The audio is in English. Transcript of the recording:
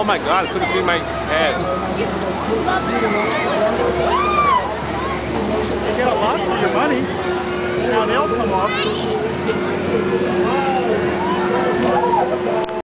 Oh my god, I gonna be my head. You get a lot for your money. Now they'll come off.